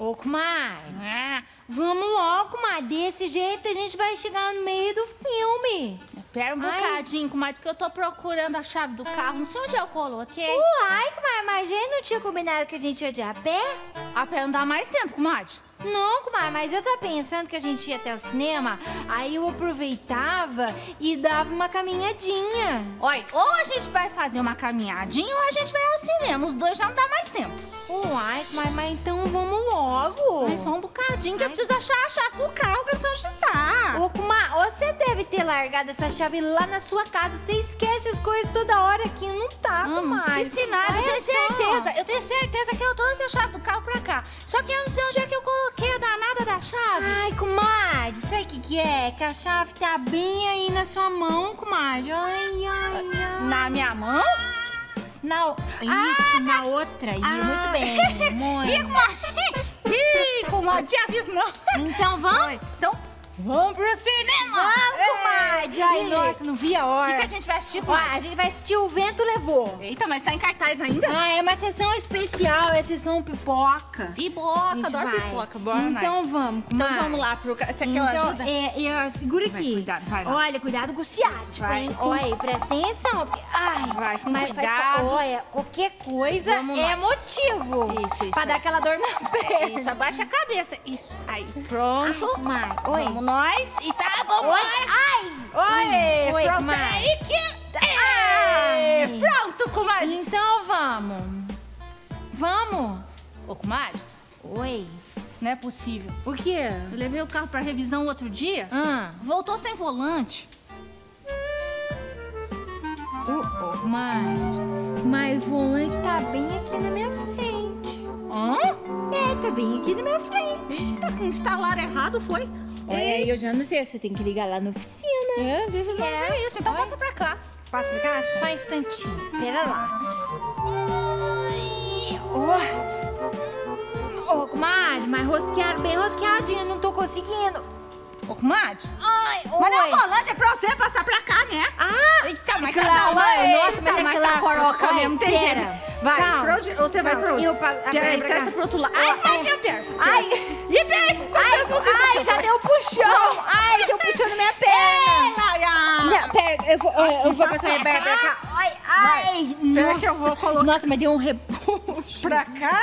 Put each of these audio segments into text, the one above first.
Ô, comadre. É. Vamos logo, comadre. Desse jeito a gente vai chegar no meio do filme. Espera um Ai. bocadinho, comadre, que eu tô procurando a chave do carro. Não sei onde eu coloquei. Uai, comadre, mas a gente não tinha combinado que a gente ia de a pé? A pé não dá mais tempo, comadre. Não, comadre, mas eu tava pensando que a gente ia até o cinema, aí eu aproveitava e dava uma caminhadinha. Olha, ou a gente vai fazer uma caminhadinha ou a gente vai ao cinema. Os dois já não dá mais tempo. Uai, comadre, mas então vamos logo. Mas só um bocadinho que eu preciso achar a chave do carro que eu não onde tá. Ô, comadre, você deve ter largado essa chave lá na sua casa. Você esquece as coisas toda hora aqui. Não tá, Não, não comadre. esqueci nada, eu tenho só. certeza. Eu tenho certeza que eu trouxe a chave do carro que a chave tá bem aí na sua mão, comadre. Ai, ai, ai. Na minha mão? Na, isso, na outra. Ih, muito bem, Ih, muito. comadre! Ih, comadre, não. Então vamos? Então, vamos pro cinema! Vamos, comadre. Ai, nossa, não vi a O hora. que, que a gente vai assistir, Ó, a gente vai assistir O Vento Levou. Eita, mas tá em cartaz ainda? Ah, é uma sessão especial, é sessão pipoca. Pipoca, adoro vai. pipoca. Bora, Então vamos, Então comadre. vamos lá pro... Você quer Então, ajuda? é, é, segura Vai, aqui. cuidado, vai lá. Olha, cuidado com o ciático, Vai, hein? Olha, presta atenção. porque- Ai, Vai, com mas faz cuidado. co- olha, qualquer coisa Vamos é nós. motivo. Isso, isso Pra aí. dar aquela dor na perna. Isso, abaixa a cabeça. Isso, aí. Pronto. Ai, comadre, oi. Vamos nós. E tá, lá. ai! Oi, Foi, pronto, comadre. peraí que... Ai. É, pronto, comadre. Então vamos. Vamos? Ô, comadre, Oi. não é possível. O quê? Eu levei o carro pra revisão outro dia. Ah, Voltou sem volante. o, o, mas, mas o volante tá bem aqui na minha frente. Hã? É, tá bem aqui na minha frente. Eita, que instalaram errado foi. É, eu já não sei, você tem que ligar lá na oficina. É, é isso. Então passa pra cá. Passa pra cá só um instantinho. Pera lá. Ai, Ô, oh, comadre, mas rosquearam bem rosqueadinho, não tô conseguindo. Ô, comadre. Ai, Mas é oi. o volante, é pra você passar pra cá, né? Ah, Eita, mas claro, cada uma- vai, nossa, Eita, mas é mas tá coroca mesmo, tem jeito. Vai, Calma. pra onde? Você vai pra onde? eu passo- pra estressa pro outro lado. Ai, ai, minha perna. Ai. Ih, peraí, Ai, ai, já deu puxão. Ai, deu na minha perna. Não, pera, eu vou, eu, vou passar perna cá. pra cá. Ai, ai, Pera nossa. que eu vou colocar- Nossa, mas deu um repuxo. Pra cá?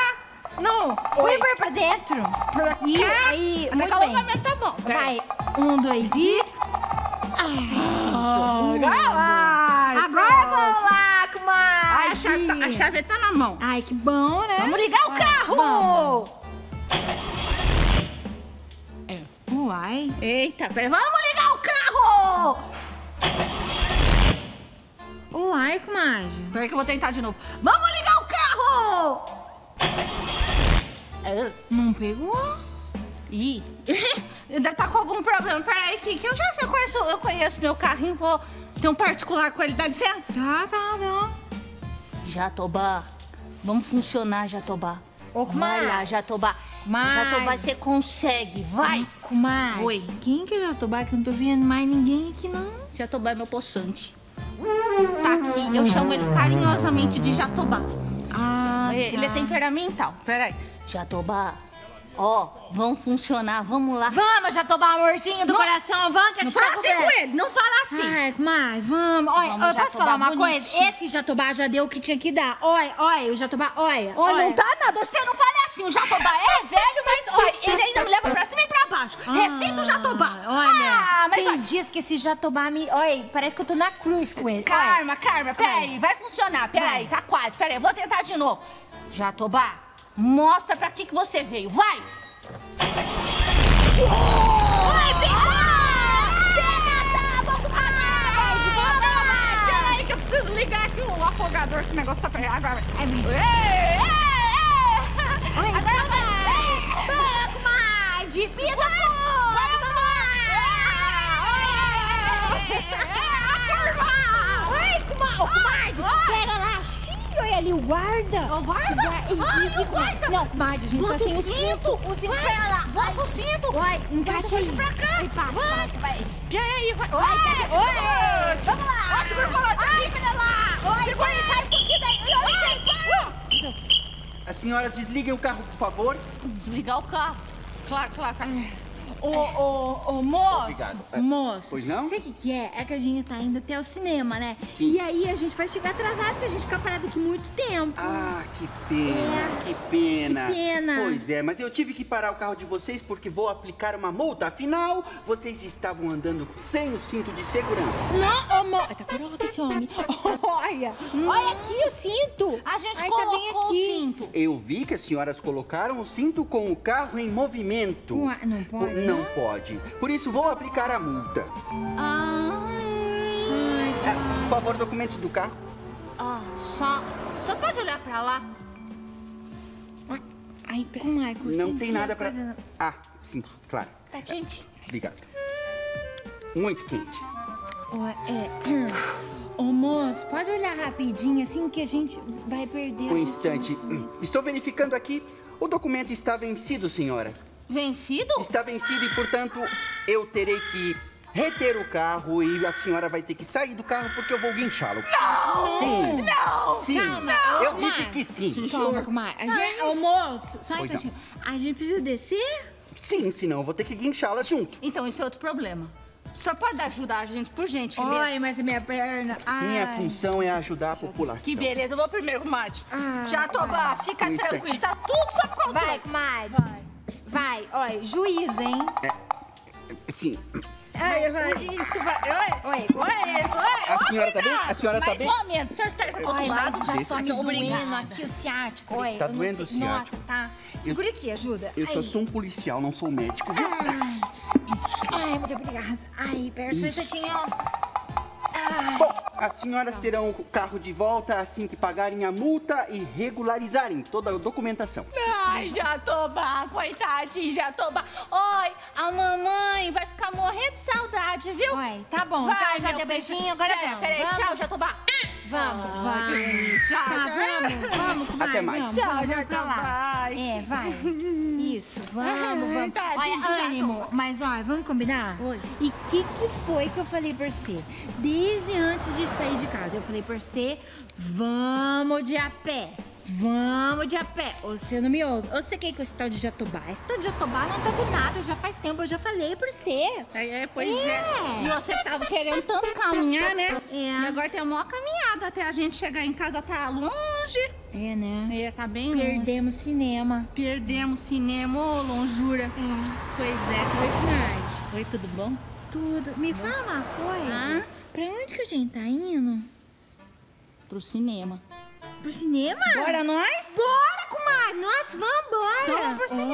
Não. Põe pra, pra dentro. Pra cá? E aí, muito Aquele bem. tá bom. Vai, um, dois e... Agora vai. Agora vamos lá, Ai. A chave, tá, a chave tá na mão. Ai, que bom, né? Vamos ligar o Vai, carro. Vamos. Uai. Eita, peraí. Vamos ligar o carro. Uai, comadre. Peraí que eu vou tentar de novo. Vamos ligar o carro. Ah, Não pegou? Ih, deve estar com algum problema. Peraí, que, que eu já sei, eu conheço, eu conheço meu carrinho, vou ter um particular com ele, dá licença? Tá, tá, tá. Jatobá, vamos funcionar, Jatobá. Ô, Vai lá, Jatobá. Comadre. Jatobá, você consegue, vai. Comadre. Oi. Quem que é Jatobá? Que eu não tô vendo mais ninguém aqui, não. Jatobá é meu poçante. Tá aqui, eu chamo ele carinhosamente de Jatobá. Ah, Ele é temperamental. Peraí. Jatobá, ó, vamos funcionar, vamos lá. Vamos, Jatobá, amorzinho do Não- coração. Vamos, que a Não gente fala tá assim com ele, não fala assim. Ai, comadre, vamos. Olha, Vamos, eu posso falar uma bonitinho. coisa? Esse Jatobá já deu o que tinha que dar. Olha, olha, o Jatobá, olha. Olha, não tá nada, você não fala assim. O Jatobá é velho, mas olha, ele ainda me leva pra cima e pra baixo. Respeita o Jatobá. Olha, Ah, mas tem olha, dias que esse Jatobá me... Olha, parece que eu tô na cruz com ele. Olha. Karma, Karma, peraí, vai funcionar, peraí, tá quase, peraí, eu vou tentar de novo. Jatobá, mostra pra que que você veio, vai! Vai, Pega a tábua, comadre! Vamos lá! Peraí que eu preciso ligar aqui o afogador, que o negócio tá agora. É O guarda. O guarda? Gua- e- Ai, e- e- o guarda. Não, comadre, a gente Bota tá sem o o cinto. O cinto, pera lá. Bota o cinto! Vai, encaixa Vai ali. pra cá! Vai, passa, Vai. passa, vai. Peraí, vai! Vai, Oi! quer ser Oi! Vamos lá. Ó, segura o volante aqui, pera lá! Oi, Segura e sai um pouquinho daí! Oi, sai! A senhora desliguem o carro, por favor. Desligar o carro. Claro, claro, claro. Ô, ô, ô, moço, Obrigado. É, moço. pois não? Sabe o que, que é? É que a gente tá indo até o cinema, né? Sim. E aí a gente vai chegar atrasado se a gente ficar parado aqui muito tempo. Ah, que pena, É. que pena. Que pena. Pois é, mas eu tive que parar o carro de vocês porque vou aplicar uma multa. Afinal, vocês estavam andando sem o cinto de segurança. Não, ô, moço. Tá curado esse homem. Olha, olha aqui o cinto. A gente Ai, tá bem colocou o aqui. cinto. Eu vi que as senhoras colocaram o cinto com o carro em movimento. Ué, não pode, Não pode. Por isso vou aplicar a multa. Ah, Ah, por favor, documentos do carro. ah, só, só pode olhar pra lá. Ai, com Marcos. Não tem nada pra. coisas não- Ah, sim, claro. Tá quente? Obrigado. Muito quente. Ó, é. Ô, moço, pode olhar rapidinho assim que a gente vai perder Um instante. Estou verificando aqui. O documento está vencido, senhora. Vencido? Está vencido e, portanto, eu terei que reter o carro e a senhora vai ter que sair do carro porque eu vou guinchá-lo. Não! Sim! Não! Sim! Calma, eu disse que sim. Calma, comadre. A gente, ô, moço, só um instantinho. A gente precisa descer? Sim, senão eu vou ter que guinchá-la junto. Então isso é outro problema. O senhor pode ajudar a gente, por gentileza? Ai, mas a minha perna. Ai. Minha função é ajudar a população. Que beleza, eu vou primeiro, comadre. Ah, Jatobá, fica Um instante. tranquilo, tá tudo sob controle. Vai, comadre. Vai. Olha, juízo, hein? Sim. Ai, vai, isso, vai. Oi, Oi. oi, oi. A senhora tá bem? A senhora tá Mais bem? ou menos, o senhor está acostumado. mas já tô me aqui. doendo aqui o ciático. Oi, Tá eu não doendo o ciático. Nossa, tá. Segura aqui, ajuda. Eu só sou um policial, não sou médico? Ai, muito obrigada. Ai, pera só um Isso. instantinho. Bom, as senhoras terão o carro de volta assim que pagarem a multa e regularizarem toda a documentação. Ai, Jatobá, coitadinho, Jatobá. Oi, a mamãe vai ficar morrendo de saudade, viu? Oi, tá bom. Vai, tá, já deu beijinho, agora Peraí, vamos. Peraí, vamos. tchau, Jatobá. Vamos, Ah, vamos. Tchau. Tá, vamos, vamos. Até mais. Vamos, Tchau, vamos, vai. É, vai. Isso, vamos, vamos. Olha, ânimo. Mas, olha, vamos combinar? Oi. E o que, que foi que eu falei pra você? Desde antes de sair de casa, eu falei pra você, vamos de a pé. Vamos de a pé. Você não me ouve. Você quer que esse tal de Jatobá? Esse tal de Jatobá não tá com nada. Já faz tempo, eu já falei pra você. É, é, pois É. é. E você tava querendo tanto caminhar, né? É. E agora tem uma caminhada até a gente chegar em casa, tá longe. É, né? É, tá bem longe. Perdemos cinema. Perdemos cinema, ô longura. Pois é. Oi, Cunard. Oi, tudo bom? Tudo. Me fala uma coisa. Ah? Pra onde que a gente tá indo? Pro cinema. Pro cinema? Bora nós? Bora, comadre! Nós vamos embora! Vamos pro cinema.